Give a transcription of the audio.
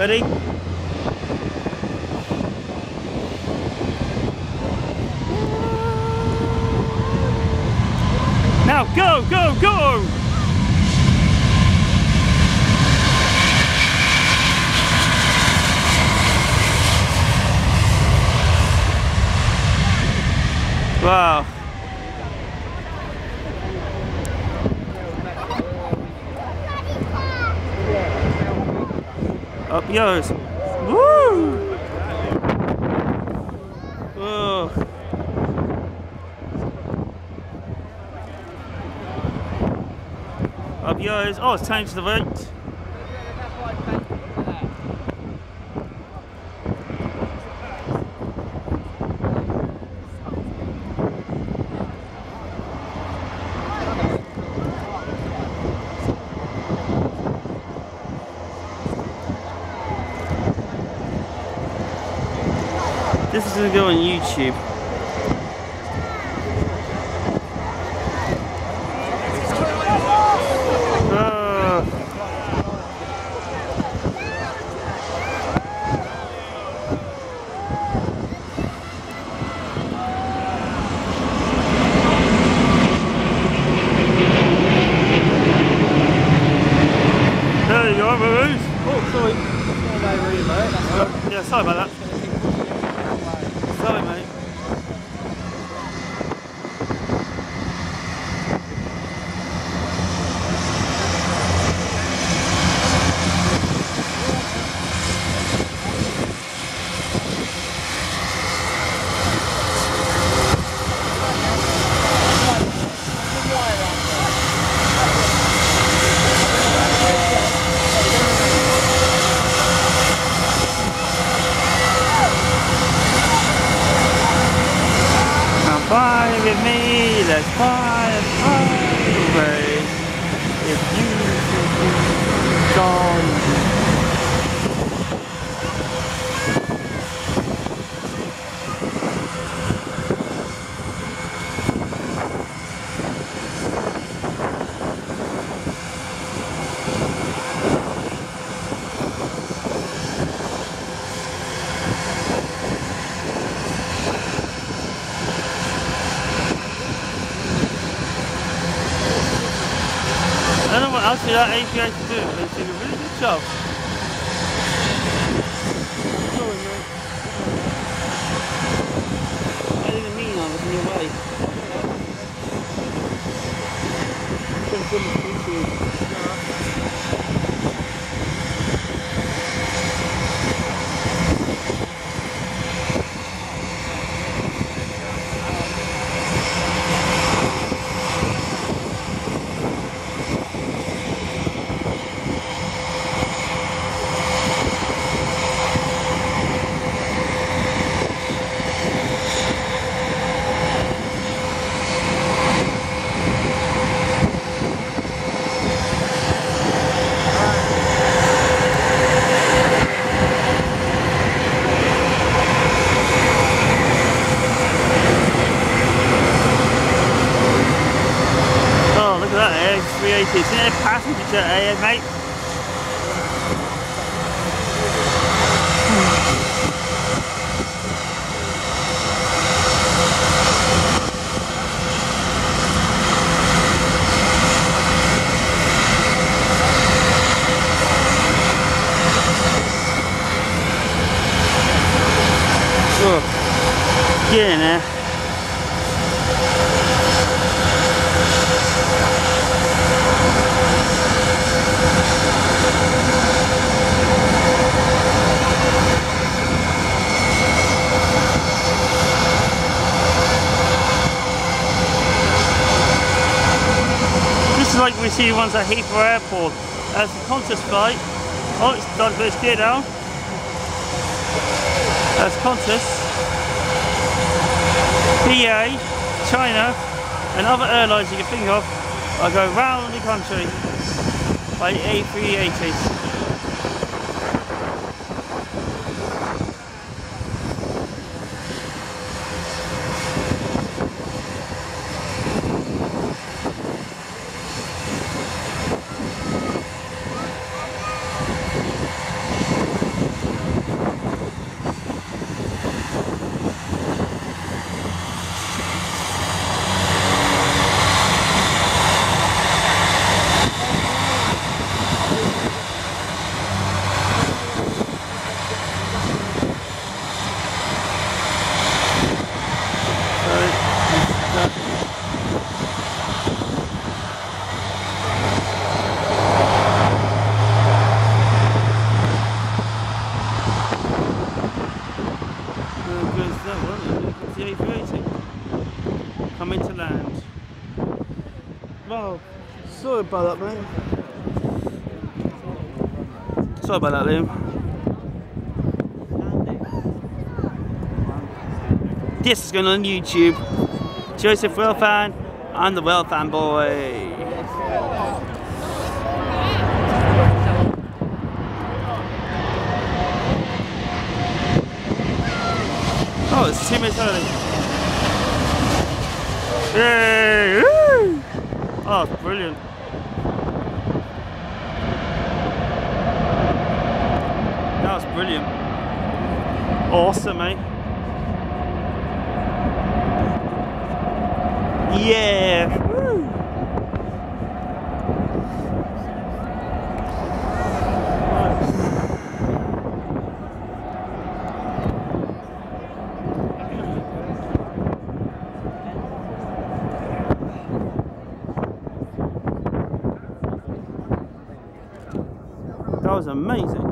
Ready? Now go, go, go! Wow. Yours. Woo! Up yours. Oh, it's time to the right. This is gonna go on YouTube. Ah. There you go. Oh, sorry. No, really, mate. That's all right. Yeah, sorry about that. Sorry, mate. Come fly with me, let's fly what else that API to do. They did a really good job. I didn't mean I was in your way. Couldn't put me through to you. Oh, look at that air 380. It's an air passenger jet air, mate. Oh, get in there. We see ones at Heathrow Airport. As the Qantas flight. Oh, it's done for its gear down. That's Qantas. BA, China, and other airlines you can think of are going round the country by A380s. Oh, sorry about that, mate. Sorry about that, Liam. This is going on YouTube. Joseph Railfan, I'm the Railfan boy. Oh, it's two minutes early. Yay! Woo! Oh, brilliant. That was brilliant. Awesome, mate. Yeah. That was amazing.